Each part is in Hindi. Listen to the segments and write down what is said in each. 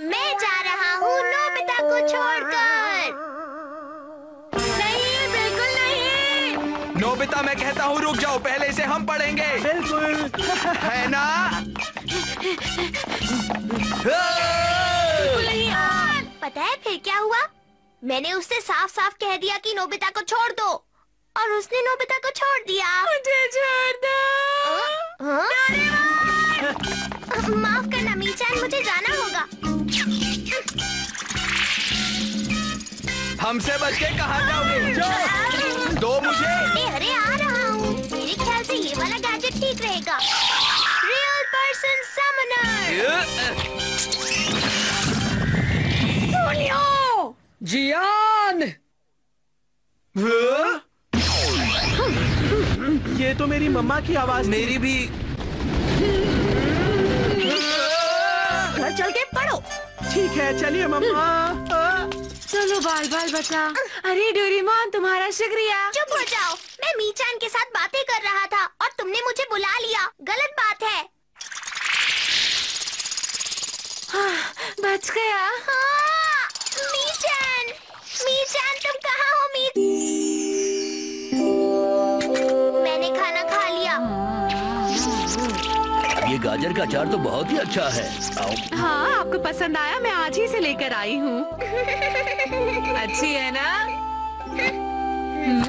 मैं जा रहा हूँ नोबिता को छोड़कर। नहीं बिल्कुल नहीं। नोबिता मैं कहता हूँ रुक जाओ पहले इसे हम पढ़ेंगे। बिल्कुल। है ना? बिल्कुल नहीं। पता है फिर क्या हुआ? मैंने उससे साफ़ साफ़ कह दिया कि नोबिता को छोड़ दो और उसने नोबिता को छोड़ दिया। मुझे छोड़ दो। हाँ? माफ़ करना मीचान मुझे जाना होगा। हमसे बच के कहा जाओगे? दो मुझे। अरे अरे आ रहा हूँ। मेरे ख्याल से ये वाला गैजेट ठीक रहेगा। रियल पर्सन समनर जियान। हाँ? ये तो मेरी मम्मा की आवाज़ मेरी भी। घर चल के पढ़ो। ठीक है चलिए मम्मा। आ, चलो बाल बाल बचा अरे डोरीमोन तुम्हारा शुक्रिया। चुप हो जाओ। मैं मीचान के साथ बातें कर रहा था और तुमने मुझे बुला लिया। गलत बात है। हाँ, बच गया। हाँ, मीचान। मीचान तुम कहाँ हो मी ये गाजर का अचार तो बहुत ही अच्छा है। आओ। हाँ आपको पसंद आया मैं आज ही से लेकर आई हूँ। अच्छी है ना? हम्म,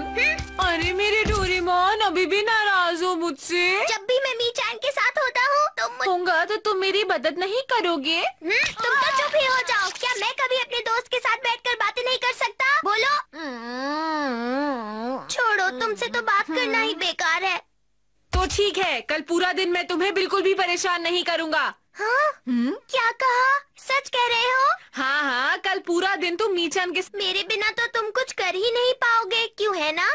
अरे मेरे डोरीमोन अभी भी नाराज़ हो मुझसे। जब भी मैं मीचान के साथ होता हूँ तुम मुझ- होगा तो तुम मेरी मदद नहीं करोगे? हम्म, तुम तो चुप ही हो जाओ। क्या मैं कभी अपने दोस्त के साथ बैठकर बातें नहीं कर सकता? बोलो। छोड़ो तुमसे तो बात करना ही बेकार है। तो ठीक है कल पूरा दिन मैं तुम्हें बिल्कुल भी परेशान नहीं करूँगा। हाँ? हम्म? क्या कहा? सच कह रहे हो? हाँ हाँ कल पूरा दिन तुम मीचान के मेरे बिना तो तुम कुछ कर ही नहीं पाओगे क्यों है ना?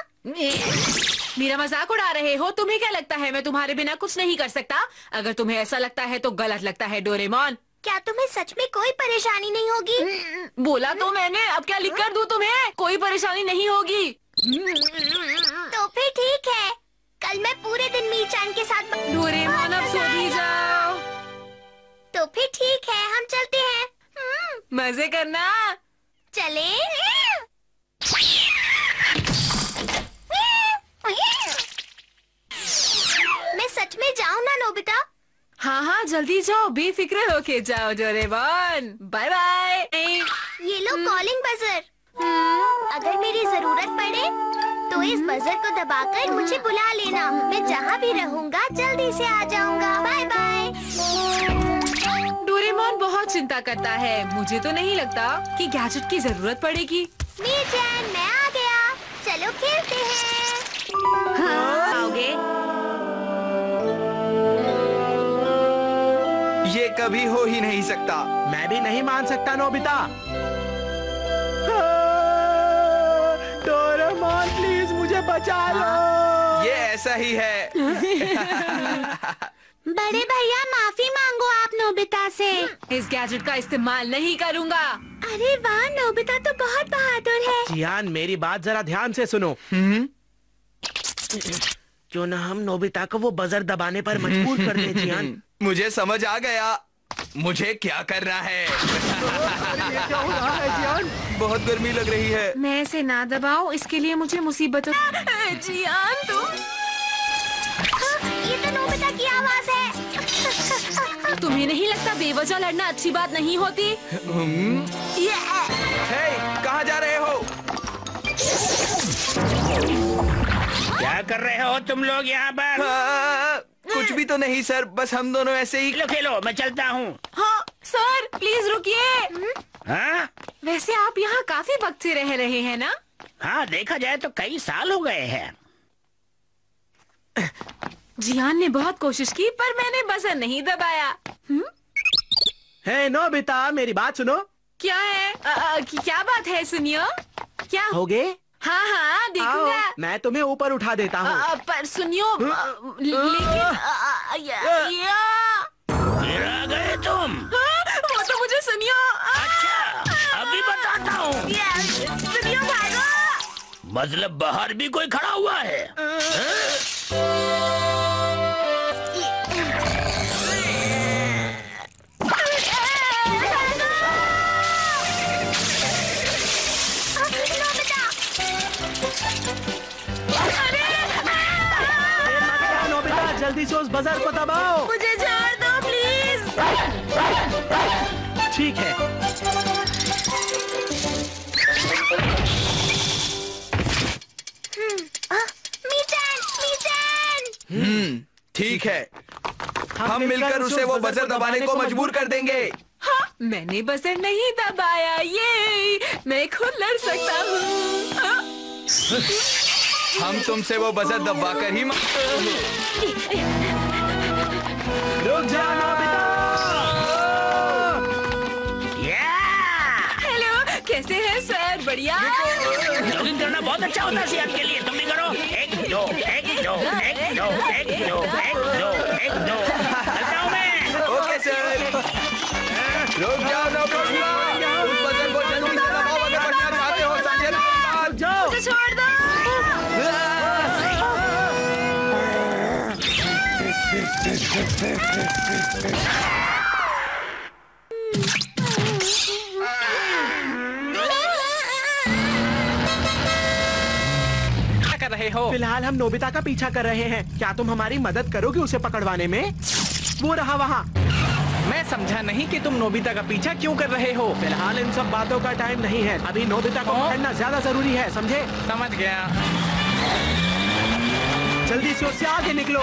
मेरा मज़ाक उड़ा रहे हो तुम्हें क्या लगता है मैं तुम्हारे बिना कुछ नहीं कर सकता? अगर तुम्हें ऐसा लगता है तो गलत लगता है डोरेमोन। क्या तुम्हें सच में कोई परेशानी नहीं होगी? बोला तो मैंने अब क्या लिख कर दूँ तुम्हें? कोई परेशानी नहीं होगी। कल मैं पूरे दिन मीचान के साथ डोरेमोन अब सो भी जाओ। तो फिर ठीक है हम चलते हैं। हम्म, मज़े करना? चले। मैं सच में जाऊँ ना नोबिता? हाँ हाँ जल्दी जाओ बेफिक्र होके जाओ डोरेमोन। बाय बाय ये लो कॉलिंग बजर अगर मेरी ज़रूरत पड़े तो इस बजर को दबाकर मुझे बुला लेना। मैं जहाँ भी रहूँगा जल्दी से आ जाऊँगा। बाय बाय डोरेमोन बहुत चिंता करता है। मुझे तो नहीं लगता कि गैजेट की ज़रूरत पड़ेगी। मीचैन मैं आ गया। चलो खेलते हैं। हाँ आओगे? ये कभी हो ही नहीं सकता। मैं भी नहीं मान सकता नोबिता। हाँ, डोरेमोन प्लीज़ मुझे बचा लो। ये ऐसा ही है। बड़े भैया माफ़ी मांगो आप नोबिता से। इस गैजेट का इस्तेमाल नहीं करूँगा। अरे वाह नोबिता तो बहुत बहादुर है। जियान मेरी बात जरा ध्यान से सुनो। हम्म? क्यों ना हम नोबिता को वो बजर दबाने पर मजबूर कर दे जियान? मुझे समझ आ गया। मुझे क्या करना है? क्या हो रहा है जियान बहुत गर्मी लग रही है। मैं इसे ना दबाओ इसके लिए मुझे मुसीबतों जियान तुम? हाँ, ये तो नोबिता की आवाज़ है। तुम्हें नहीं लगता बेवजह लड़ना अच्छी बात नहीं होती? हम्म? हे कहाँ जा रहे हो? क्या कर रहे हो तुम लोग यहाँ पर? आ, कुछ भी तो नहीं सर। बस हम दोनों ऐसे ही खेलो खेलो मैं चलता हूँ। हाँ सर प्लीज़ रुकिए। हाँ? वैसे आप यहाँ काफ़ी वक्त से रह रहे हैं ना? हाँ देखा जाए तो कई साल हो गए हैं। जियान ने बहुत कोशिश की पर मैंने बजर नहीं दबाया। हम्म? हे नोबिता मेरी बात सुनो। क्या है? अ, कि- क्या बात है सुनियो? क्या होगे हाँ हाँ देखूँगा। मैं तुम्हें ऊपर उठा देता हूँ। पर सुनियो अ, लेकिन या- या- फिर गए तुम। हाँ, वो तो मुझे सुनियो। अच्छा अभी बताता हूँ। सुनियो भागो। मतलब बाहर भी कोई खड़ा हुआ है। जल्दी से उस बजर को दबाओ। मुझे छोड़ दो प्लीज़ ठीक है। मीचान हम्म ठीक है। हम मिलकर उसे वो बजर दबाने को मजबूर कर देंगे। हाँ मैंने बजर नहीं दबाया ये मैं खुद लड़ सकता हूँ। हाँ, हम तुमसे वो बजर दबाकर ही रुक या! हेलो कैसे हैं सर? बढ़िया। जॉगिंग करना बहुत अच्छा होता है सेहत के लिए। तुम भी करो। एक दो एक दो एक दो एक दो एक दो एक दो। चलता हूँ मैं। ओके सर रुक जाओ उस बजर को जल्दी से दबाओ। अगर बढ़ना चाहते हो संजय जाओ छोड़ दो। कर रहे हो? फ़िलहाल हम नोबिता का पीछा कर रहे हैं। क्या तुम हमारी मदद करोगे उसे पकड़वाने में? वो रहा वहाँ। मैं समझा नहीं कि तुम नोबिता का पीछा क्यों कर रहे हो। फ़िलहाल इन सब बातों का टाइम नहीं है। अभी नोबिता को हाँ? पकड़ना ज़्यादा ज़रूरी है समझे? समझ गया। जल्दी से उससे आगे निकलो।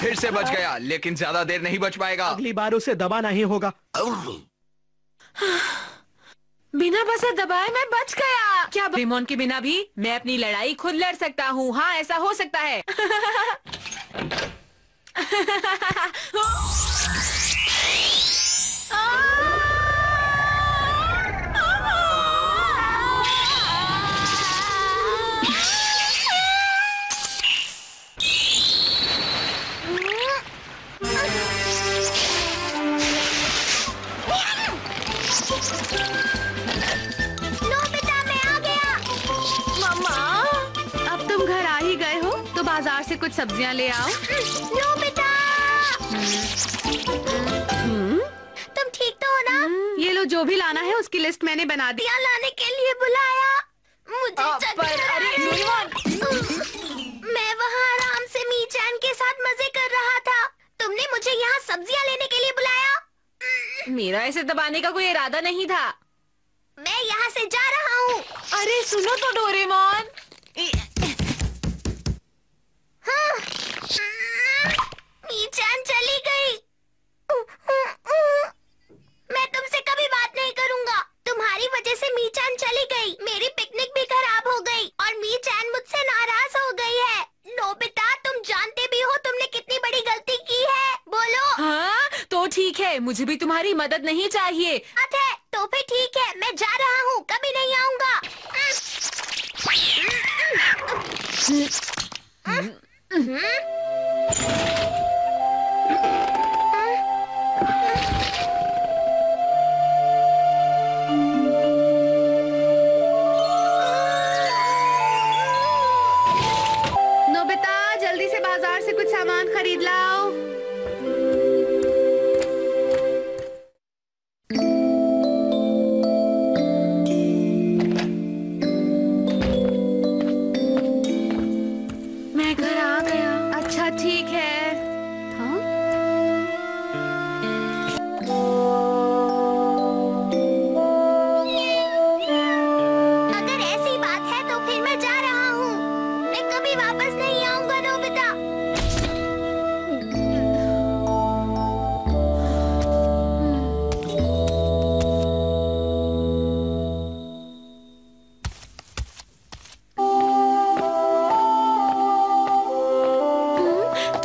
फिर से बच गया लेकिन ज़्यादा देर नहीं बच पाएगा। अगली बार उसे दबाना ही होगा। बिना बसे दबाए मैं बच गया। क्या रिमोन के बिना भी मैं अपनी लड़ाई खुद लड़ सकता हूँ। हाँ ऐसा हो सकता है। ऐसे दबाने का कोई इरादा नहीं था। मैं यहाँ से जा रहा हूँ। अरे सुनो तो डोरेमोन हाँ। मीचान चली गई मैं तुमसे कभी बात नहीं करूँगा तुम्हारी वजह से मीचान चली गई मेरी पिकनिक भी खराब हो गई और मीचान मुझसे नाराज़ हो गई है नोबिता तुम जानते भी हो तुमने कितनी बड़ी गलती की है बोलो हाँ तो ठीक है मुझे भी तुम्हारी मदद नहीं चाहिए। है तो फिर ठीक है मैं जा रहा हूँ कभी नहीं आऊँगा।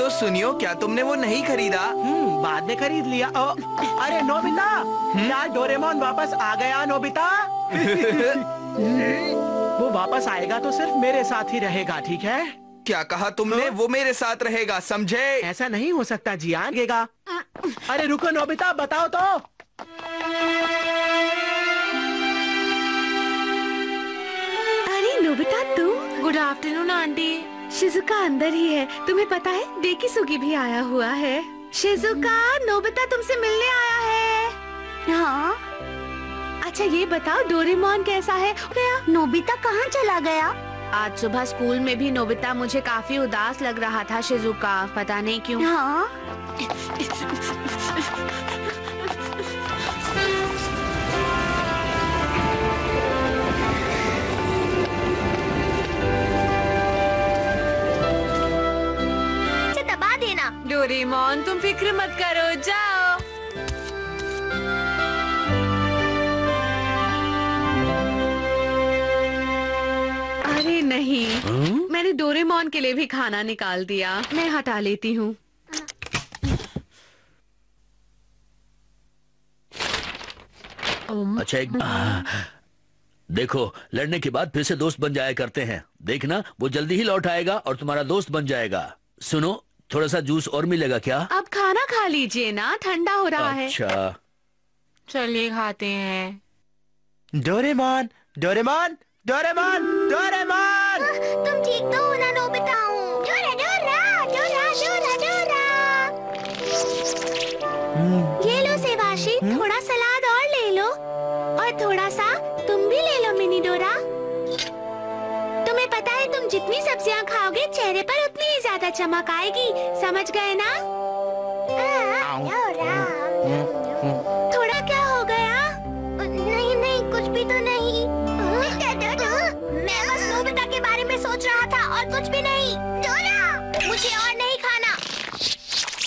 तो सुनियो क्या तुमने वो नहीं खरीदा? हम्म बाद में खरीद लिया। ओ, अरे नोबिता क्या डोरेमोन वापस आ गया नोबिता? वो वापस आएगा तो सिर्फ़ मेरे साथ ही रहेगा ठीक है? क्या कहा तुमने? वो मेरे साथ रहेगा समझे? ऐसा नहीं हो सकता जी गेगा अरे रुको नोबिता बताओ तो। अरे नोबिता तुम? Good afternoon aunty. शिजुका अंदर ही है। तुम्हें पता है डेकी सुगी भी आया हुआ है। शिजुका नोबिता तुमसे मिलने आया है। हाँ। अच्छा ये बताओ डोरेमोन कैसा है? गया नोबिता कहाँ चला गया? आज सुबह स्कूल में भी नोबिता मुझे काफ़ी उदास लग रहा था शिजुका। पता नहीं क्यों। हाँ। डोरेमोन तुम फ़िक्र मत करो जाओ। अरे नहीं मैंने डोरेमोन के लिए भी खाना निकाल दिया। मैं हटा लेती हूँ। अच्छा एक आ, देखो लड़ने के बाद फिर से दोस्त बन जाया करते हैं। देखना वो जल्दी ही लौट आएगा और तुम्हारा दोस्त बन जाएगा। सुनो थोड़ा सा जूस और मिलेगा क्या? अब खाना खा लीजिए ना ठंडा हो रहा है। अच्छा। चलिए खाते हैं। Doraemon Doraemon Doraemon Doraemon! तुम ठीक तो हो ना नोबिता डोरा डोरा डोरा डोरा डोरा। ये लो सेवाशी थोड़ा सलाद जितनी सब्ज़ियाँ खाओगे चेहरे पर उतनी ही ज़्यादा चमक आएगी। समझ गए ना? थोड़ा क्या हो गया? नहीं नहीं कुछ भी तो नहीं। मैं बस नोबिता के बारे में सोच रहा था और कुछ भी नहीं। डोरा मुझे और नहीं खाना।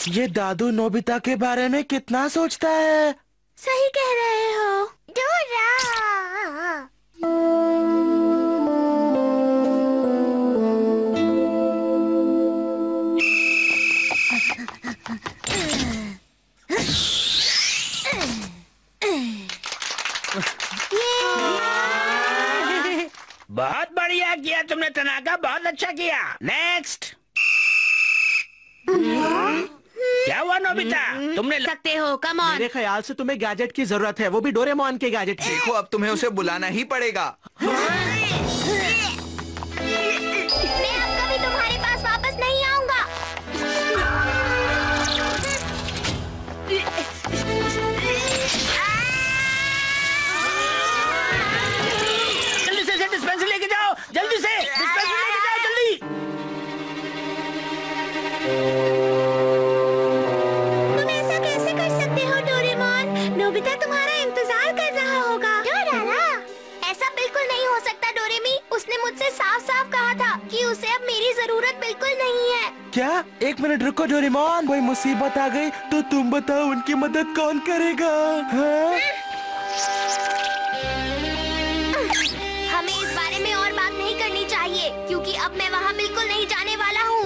ये दादू नोबिता के बारे में कितना सोचता है? सही कह रहे हो। तनाका बहुत अच्छा किया। नेक्स्ट क्या हुआ नोबिता? तुमने ल... सकते हो कम ऑन मेरे ख्याल से तुम्हें गैजेट की ज़रूरत है वो भी डोरेमोन के गैजेट की। देखो अब तुम्हें उसे बुलाना ही पड़ेगा। मुसीबत आ गई तो तुम बताओ उनकी मदद कौन करेगा, हा? हमें इस बारे में और बात नहीं करनी चाहिए, क्योंकि अब मैं वहाँ बिल्कुल नहीं जाने वाला हूँ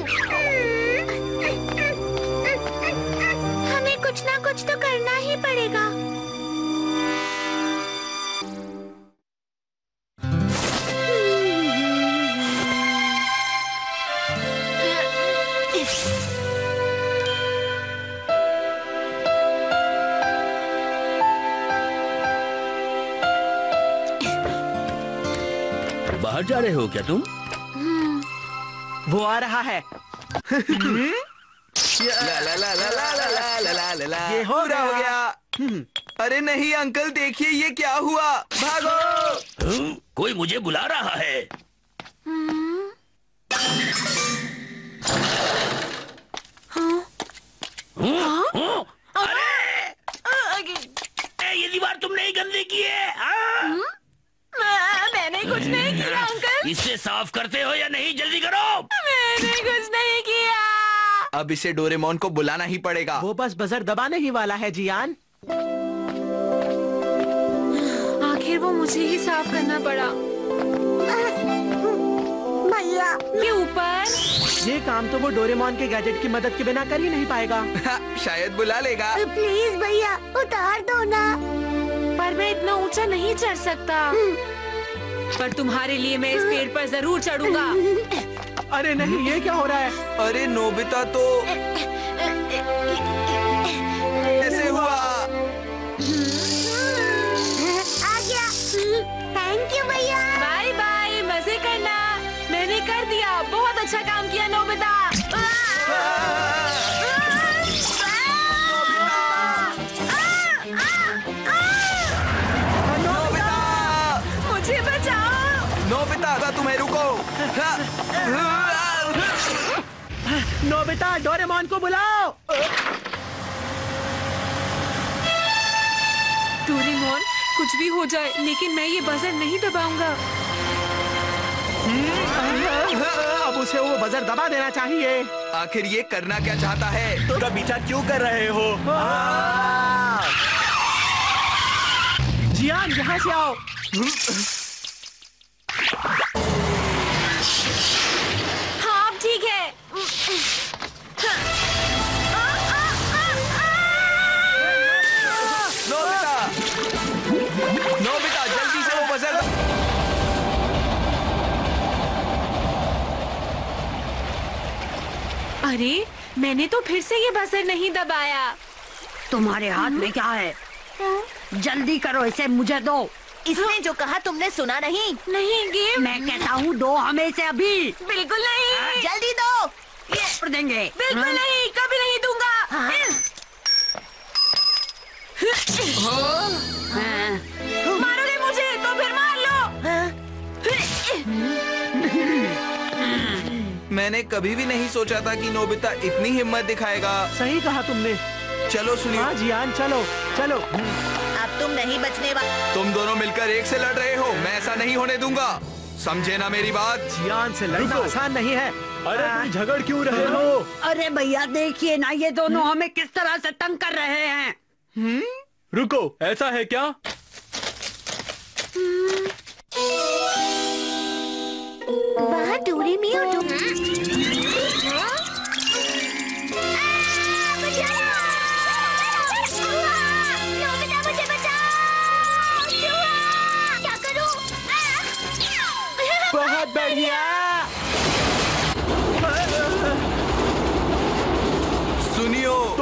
हमें कुछ ना कुछ तो करना ही पड़ेगा जा रहे हो क्या तुम? हम्म। वो आ रहा है। ये हो रहा हो गया। हम्म। अरे नहीं अंकल देखिए ये क्या हुआ। भागो। हम्म, कोई मुझे बुला रहा है? हाँ? हाँ? अरे! हाँ, ये दीवार तुमने ही गंदी की है। मैंने कुछ नहीं किया अंकल। इसे साफ़ करते हो या नहीं जल्दी करो। मैंने कुछ नहीं किया। अब इसे डोरेमोन को बुलाना ही पड़ेगा। वो बस बजर दबाने ही वाला है जियान। आखिर वो मुझे ही साफ़ करना पड़ा। भैया के ऊपर। ये काम तो वो डोरेमोन के गैजेट की मदद के बिना कर ही नहीं पाएगा। शायद बुला लेगा। प्लीज़ भैया उतार दो ना। पर मैं इतना ऊँचा नहीं चढ़ सकता। पर तुम्हारे लिए मैं इस पेड़ पर ज़रूर चढ़ूँगा। अरे नहीं ये क्या हो रहा है? अरे नोबिता तो ऐसे हुआ। आ गया थैंक यू भैया। बाय बाय मज़े करना। मैंने कर दिया। बहुत अच्छा काम किया नोबिता नोबिता। नोबिता डोरेमोन को बुलाओ। डोरेमोन कुछ भी हो जाए लेकिन मैं ये बजर नहीं दबाऊँगा। अब उसे वो बजर दबा देना चाहिए। आखिर ये करना क्या चाहता है? उसका पीछा क्यों कर रहे हो। जियान यहाँ से आओ। अरे मैंने तो फिर से ये बसर नहीं दबाया। तुम्हारे हाथ में क्या है? जल्दी करो इसे मुझे दो। इसने जो कहा तुमने सुना नहीं। नहीं गेम मैं कहता हूँ दो हमें इसे अभी। बिल्कुल नहीं। जल्दी दो। छोड़ देंगे। बिल्कुल नहीं कभी नहीं दूँगा। हाँ, मारोगे मुझे तो फिर मार लो। मैंने कभी भी नहीं सोचा था कि नोबिता इतनी हिम्मत दिखाएगा। सही कहा तुमने। चलो सुनिए हाँ जियान चलो चलो। अब तुम नहीं बचने वाले तुम दोनों मिलकर एक से लड़ रहे हो मैं ऐसा नहीं होने दूँगा। समझे ना मेरी बात? जियान से लड़ना आसान नहीं है। अरे तुम झगड़ क्यों रहे हो। अरे भैया देखिए ना ये दोनों हमें किस तरह से तंग कर रहे हैं। रुको ऐसा है क्या?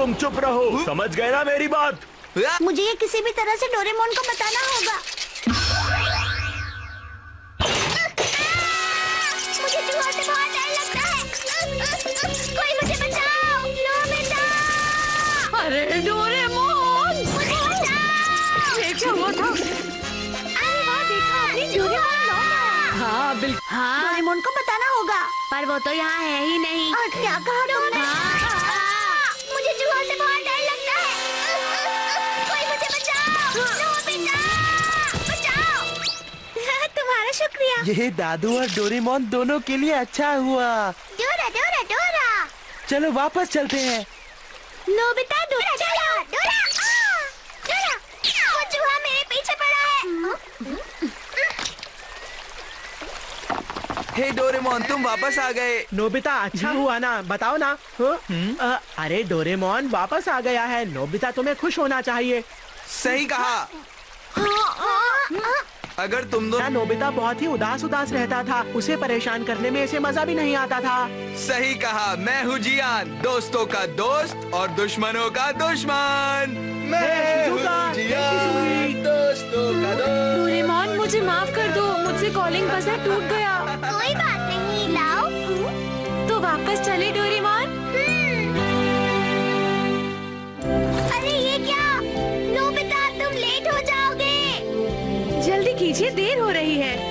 तुम चुप रहो। समझ गए ना मेरी बात? मुझे ये किसी भी तरह से डोरेमोन को बताना होगा। मुझे चूहा से बहुत डर लगता है। कोई मुझे बचाओ। नोबिता अरे डोरेमोन! मुझे बचाओ। ये क्या हुआ था? अरे वाह देखा आपने डोरेमोन हाँ। बिल्कुल। हाँ। डोरेमोन को बताना होगा पर वो तो यहाँ है ही नहीं। और क्या कहा तुमने? शुक्रिया। ये दादू और डोरेमोन दोनों के लिए अच्छा हुआ। डोरा डोरा डोरा। चलो वापस चलते हैं। नोबिता डोरा डोरा डोरा। डोरा वो चूहा मेरे पीछे पड़ा है। हे डोरेमोन तुम वापस आ गए। नोबिता अच्छा हुआ ना बताओ ना। हाँ? अरे डोरेमोन वापस आ गया है। नोबिता तुम्हें खुश होना चाहिए। सही कहा। अगर तुम ना दोनों नोबिता बहुत ही उदास उदास रहता था? उसे परेशान करने में इसे मज़ा भी नहीं आता था। सही कहा मैं हूँ जियान। दोस्तों का दोस्त और दुश्मनों का दुश्मन। मैं हूँ जियान। दोस्तों का दोस्त। डोरेमोन मुझे माफ़ कर दो। मुझसे कॉलिंग बजर टूट गया। कोई बात नहीं लाओ। तो वापस चले डोरेमोन। देर हो रही है।